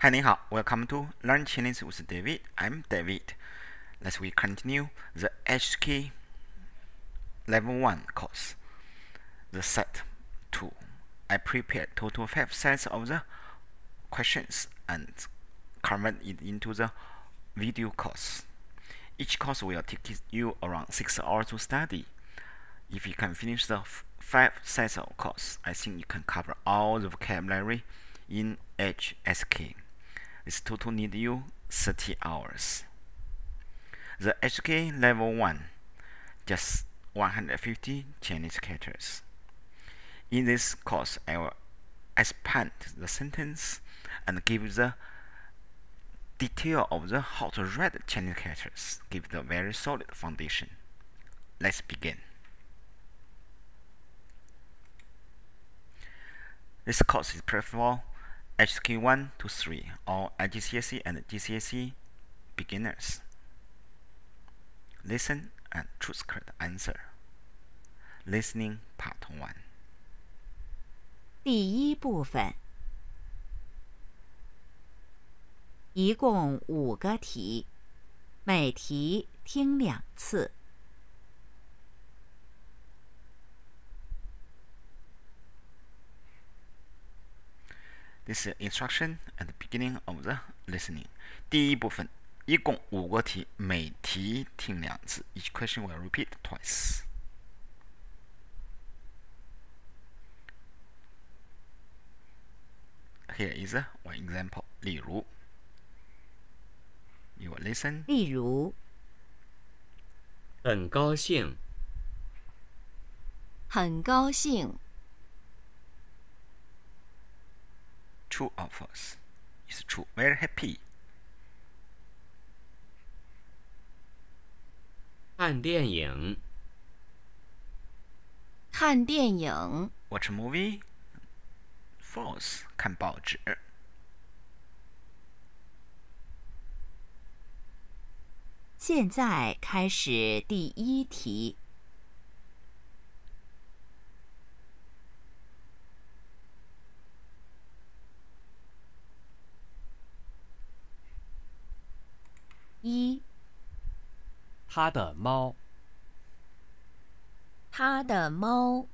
Hi, 你好，Welcome to Learn Chinese with David. I'm David. Let's we continue the HSK Level 1 course. The set 2. I prepared total 5 sets of the questions and convert it into the video course. Each course will take you around 6 hours to study. If you can finish the 5 sets of course, I think you can cover all the vocabulary in HSK its total need you 30 hours. The HSK level 1 just 150 Chinese characters. In this course, I will expand the sentence and give the detail of the how to read Chinese characters, give the very solid foundation. Let's begin. This course is preferred HSK1 to 3 or IGCSE and GCSE beginners. Listen and choose correct answer. Listening Part 1第一部分一共五个题，每题听两次。This is instruction at the beginning of the listening. 第一部分，一共五个题，每题听两次。Each question will repeat twice. Here is one example. 例如，You will listen. 例如，很高兴，很高兴， True or false? It's true. Very happy. 看电影，看电影， Watch a movie. False. 看报纸。现在开始第一题。 一，他的猫，他的猫，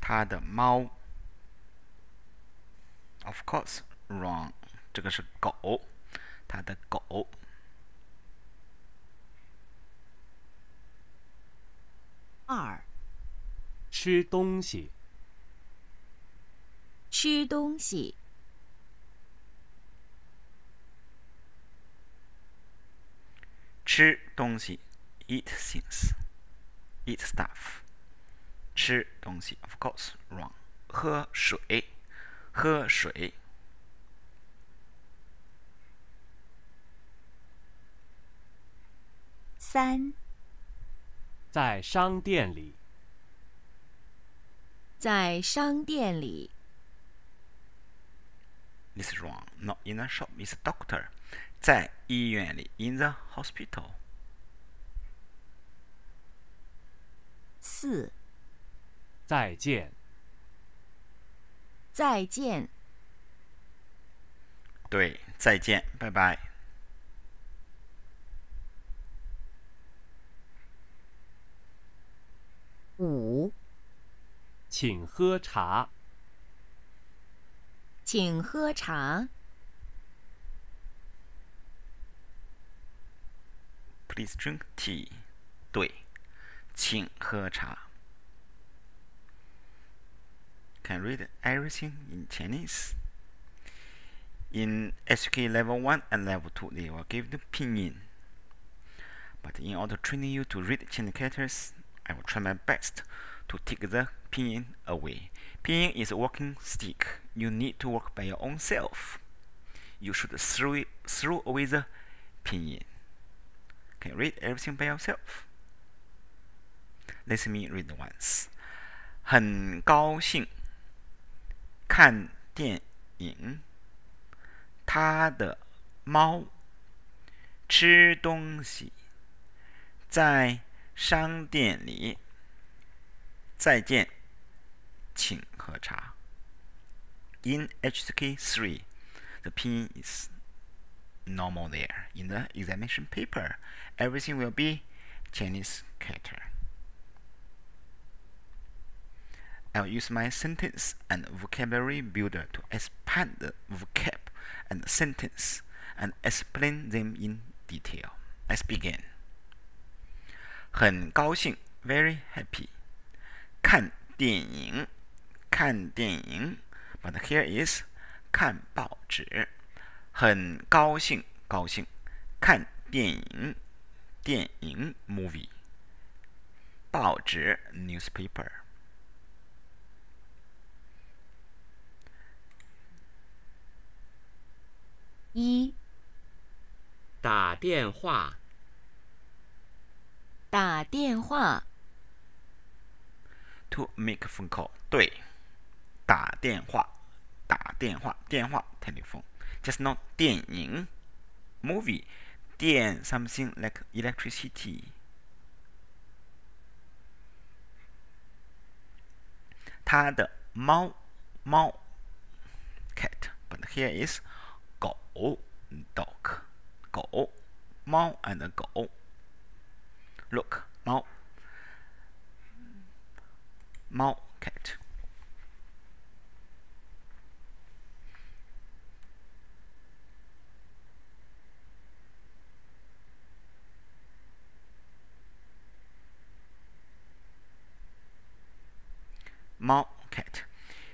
他的猫。Of course, wrong. 这个是狗，他的狗。二，吃东西，吃东西，吃东西，eat things, eat stuff。吃东西，of course, wrong. 喝水，喝水。三，在商店里，在商店里， This is wrong. Not in a shop. It's a doctor. 在医院里，in the hospital. 四，再见，再见，对，再见，拜拜。五，请喝茶，请喝茶，Please drink tea. can read everything in Chinese. In HSK level 1 and level 2, they will give the pinyin. But in order training you to read Chinese characters, I will try my best to take the pinyin away. Pinyin is a walking stick. You need to walk by your own self. You should throw, it, throw away the pinyin Can you read everything by yourself? Let me read once. 很高兴看电影。他的猫吃东西，在商店里。再见，请喝茶。 in HSK 3, the pinyin is normal there. In the examination paper, everything will be Chinese character. I'll use my sentence and vocabulary builder to expand the vocab and sentence and explain them in detail. Let's begin. 很高兴，very happy。看电影，看电影，but here is 看报纸。很高兴，高兴，看电影， 电影 movie。报纸 newspaper。一打电话，打电话，to make a phone call，对，打电话，打电话，电话 telephone，just not 电影 movie，TN, something like electricity. Tad Mao Mao cat, but here is Gou dog. Gou Mao and Gou. Look, Mao Mao cat. Market.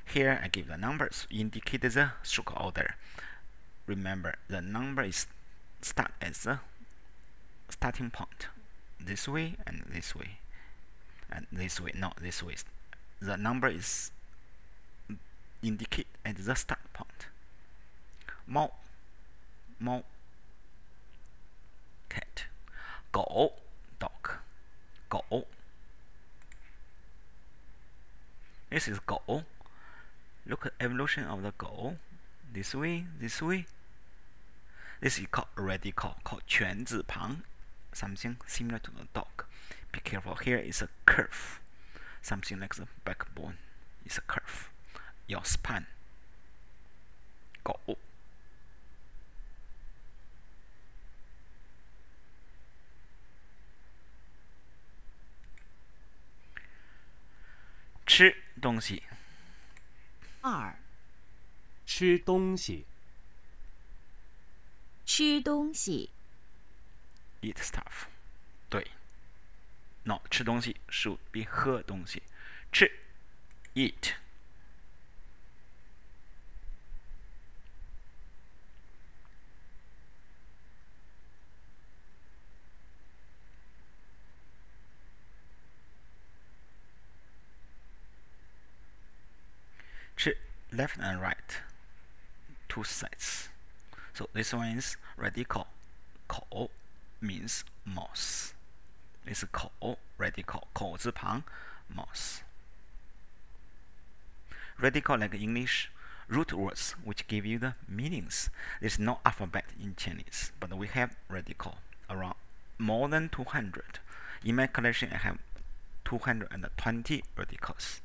Here I give the numbers, indicate the stroke order. Remember, the number is start as the starting point. This way and this way. And this way, not this way. The number is indicate at the start point. Mou, mou, cat. Go, dog. Go, This is 狗 Look at evolution of the 狗 This way, this way This is called radical called 全字旁 Something similar to the dog Be careful, here is a curve Something like the backbone is a curve Your spine 吃东西二吃东西，吃东西，eat stuff，对，no 吃东西 should be 喝东西，吃 eat。left and right two sides. So this one is radical. Ko means mouse. It's ko radical. Ko 字旁 radical like English root words which give you the meanings. There's no alphabet in Chinese but we have radical around more than 200 in my collection I have 220 radicals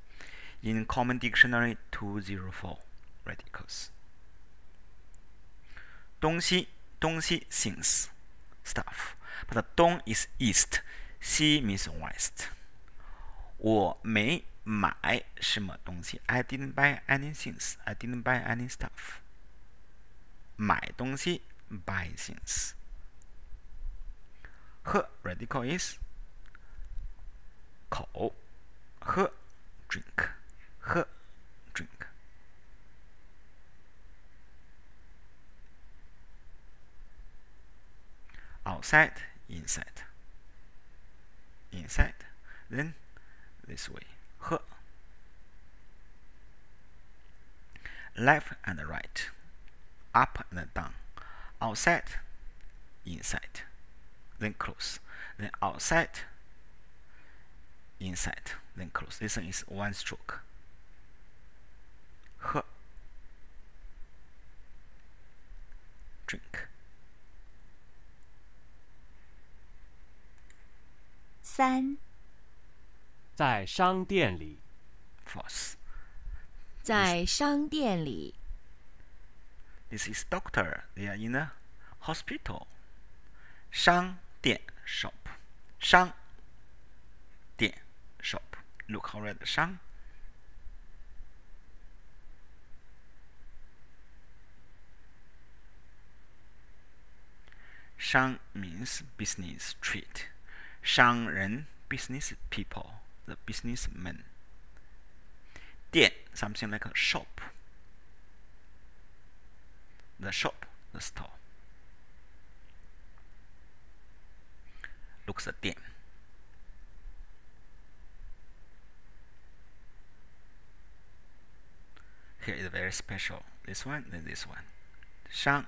In Common Dictionary, 204 radicals. 东西东西 things stuff but dong is east 西 means west 我没买什么东西 I didn't buy any things I didn't buy any stuff 买东西 buy things 喝 radical is 口喝 drink 喝 drink outside, inside, inside, then this way, 喝。Left and right, up and down, outside, inside, then close, then outside, inside, then close. This one is one stroke 喝 drink. 三在商店里， False. 在商店里， This is doctor. They are in a hospital. 商店 shop. 商店 shop. Look how red 商。 Shang means business street. Shang Ren, business people, the businessmen. Dian, something like a shop. The shop, the store. Looks at Dian. Here is very special. This one, then this one. Shang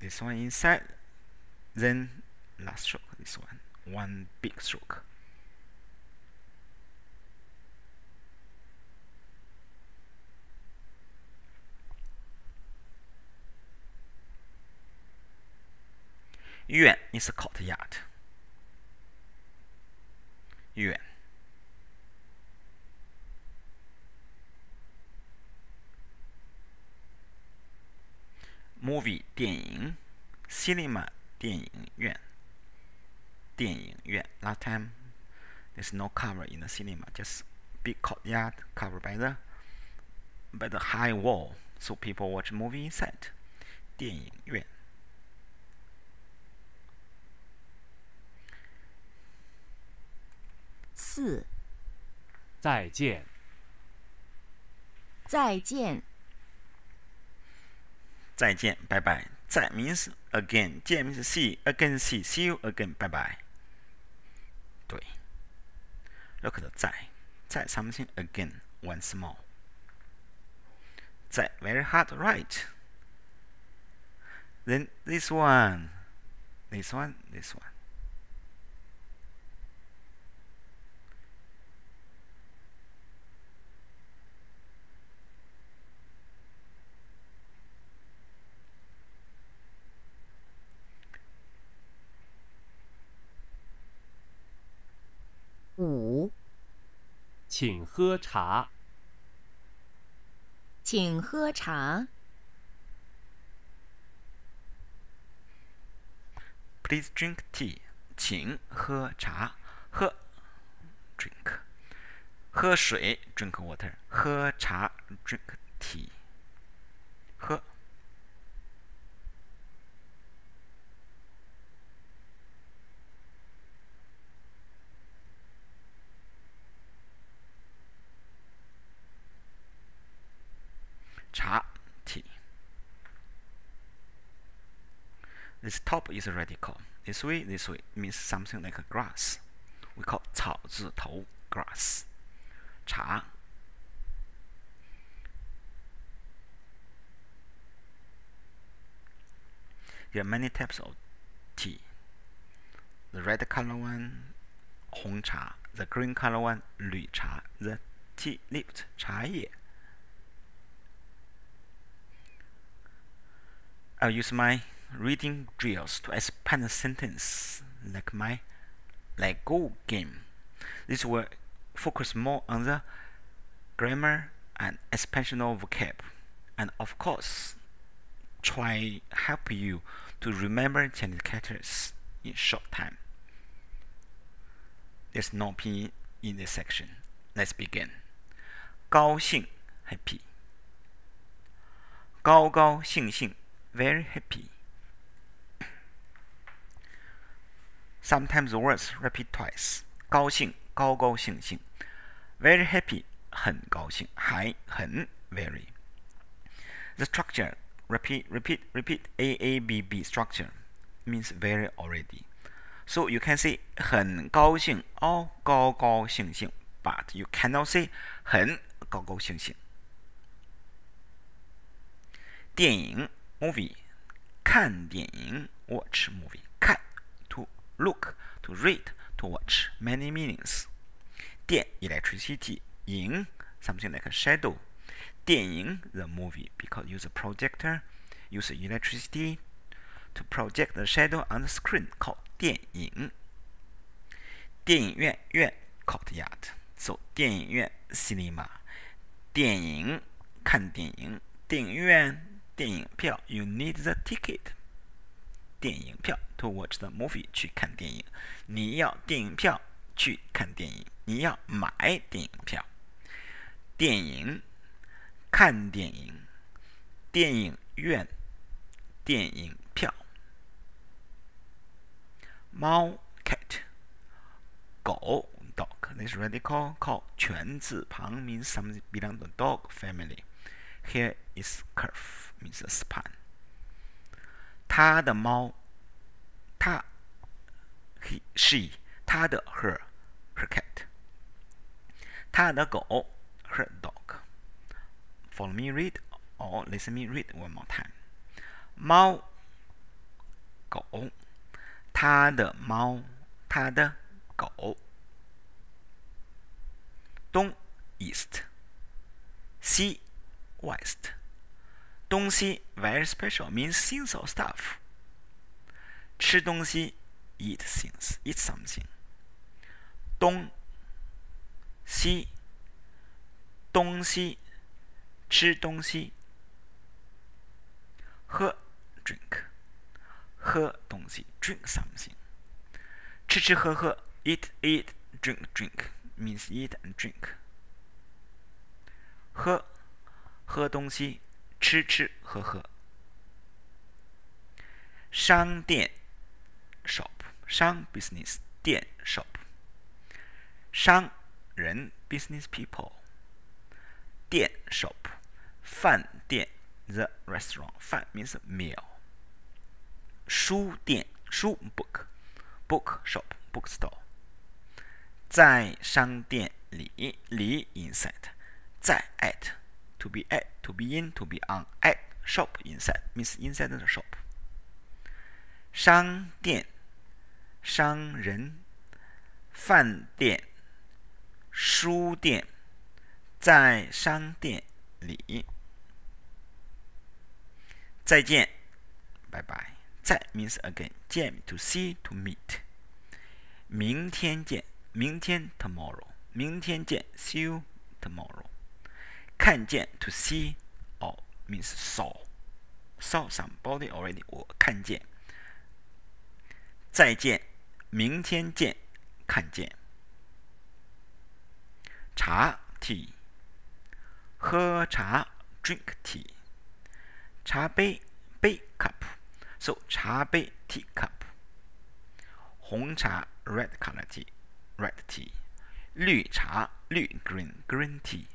this one inside then last stroke this one one big stroke Yuan is a courtyard. Yuan. movie 电影，cinema 电影院，电影院。Last time there's no cover in the cinema, just big courtyard covered by the by the high wall, so people watch movie inside. 电影院。四，再见，再见， 再见，拜拜。再 means again，见 means see again see see you again，拜拜。对，look 的再，再 something again once more。再 very hard right。Then this one, this one, this one. 请喝茶，请喝茶。Please drink tea. 请喝茶，喝 drink，喝水 drink water，喝茶 drink tea，喝。茶 tea. This top is a radical. This way, this way means something like a grass. We call 草字头 grass. 茶 There are many types of tea. The red color one, 红茶. The green color one, 绿茶. The tea leaf, 茶叶. I'll use my reading drills to expand a sentence like my Lego game. This will focus more on the grammar and expansional vocab, and of course, try help you to remember Chinese characters in short time. There's no P in this section. Let's begin. 高兴 happy. 高高兴兴 very happy. Sometimes the words repeat twice. 高兴，高高兴兴。Very happy，很高兴，还很 very。The structure repeat, repeat, repeat. A A B B structure means very already. So you can say 很高兴 or 高高兴兴 but you cannot say 很高高兴兴。电影 movie 看电影 watch movie 看 to look to read to watch many meanings 电 electricity 影 something like a shadow 电影 the movie because use a projector use electricity to project the shadow on the screen called 电影电影院院 called yard so 电影院 cinema 电影看电影电影院 电影票，you need the ticket。电影票，to watch the movie，去看电影。你要电影票去看电影，你要买电影票。电影，看电影，电影院，电影票。猫 cat，狗 dog。This radical call 犬字旁 means something belong to dog family。here is curve means a span 他的猫他 he she 他的 her her cat 他的狗 her dog follow me read or listen me read one more time 猫狗他的猫他的狗东 east 西 west 东西 very special means things or stuff 吃东西 eat things eat something 东西东西吃东西喝 drink 喝东西 drink something 吃吃喝喝 eat eat drink drink means eat and drink 喝 喝东西吃吃喝喝商店 shop 商 business 店 shop 商人 business people 店 shop 饭店 the restaurant 饭 means meal 书店书 book book shop bookstore 在商店里里 inside 在 at to be at to be in to be on at shop inside means inside the shop 商店商人饭店书店在商店里再见拜拜再 means again 见 to see to meet 明天见明天 tomorrow 明天见 see you tomorrow 看见 to see or means saw saw somebody already 我看见再见明天见看见茶 tea 喝茶 drink tea 茶杯杯 cup so 茶杯 tea cup 红茶 red color tea red tea 绿茶绿 green green tea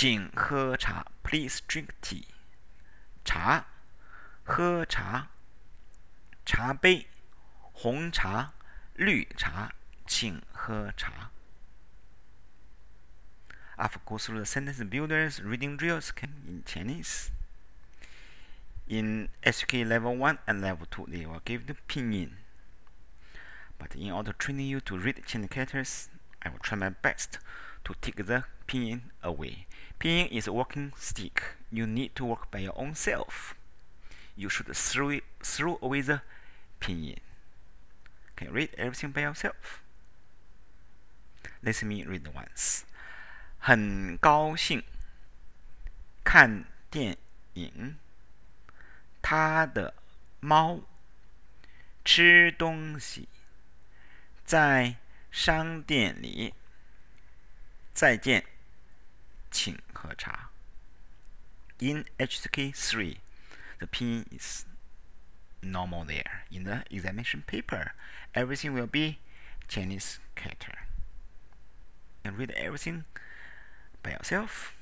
请喝茶，Please drink tea。茶，喝茶。茶杯，红茶、绿茶，请喝茶。I've go through the sentence builders reading drills in Chinese. In HSK level 1 and level 2, they will give the pinyin. But in order to train you to read Chinese characters, I will try my best to take the pinyin away. Pinyin is a walking stick. You need to work by your own self. You should throw, it, throw away the pinyin. Can you read everything by yourself? Let me read once. 很高兴看电影。他的猫吃东西，在商店里。再见， 请喝茶。In HSK 3, the pinyin is normal there. In the examination paper, everything will be Chinese character. And read everything by yourself.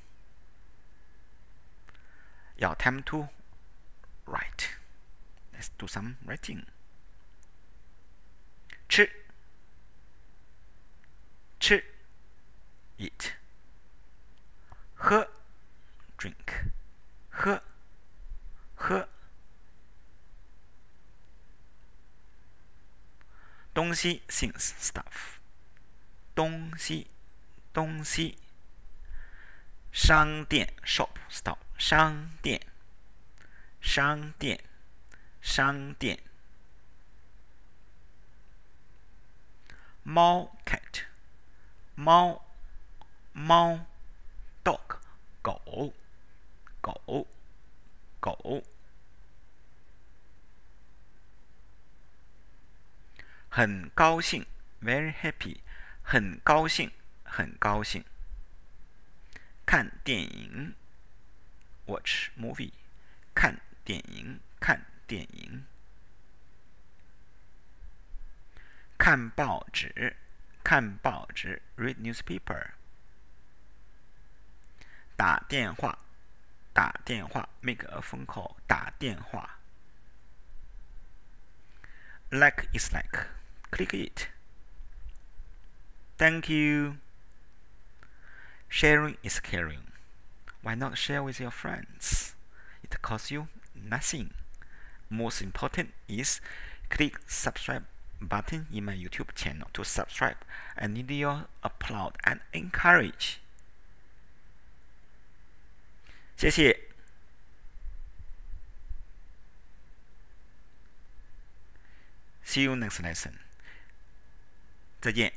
要 time to write. Let's do some writing. 吃吃 eat 喝 drink 喝喝东西 things stuff 东西东西商店 shop stop 商店商店商店猫 cat 猫猫 dog 狗狗狗很高兴 very happy 很高兴很高兴看电影 watch movie 看电影看电影看报纸，看报纸，read newspaper。打电话，打电话，make a phone call，打电话。Like is like, click it. Thank you. Sharing is caring. Why not share with your friends? It costs you nothing. Most important is click subscribe button in my YouTube channel to subscribe. I need your applaud and encourage. 谢谢。See you next lesson. 再见。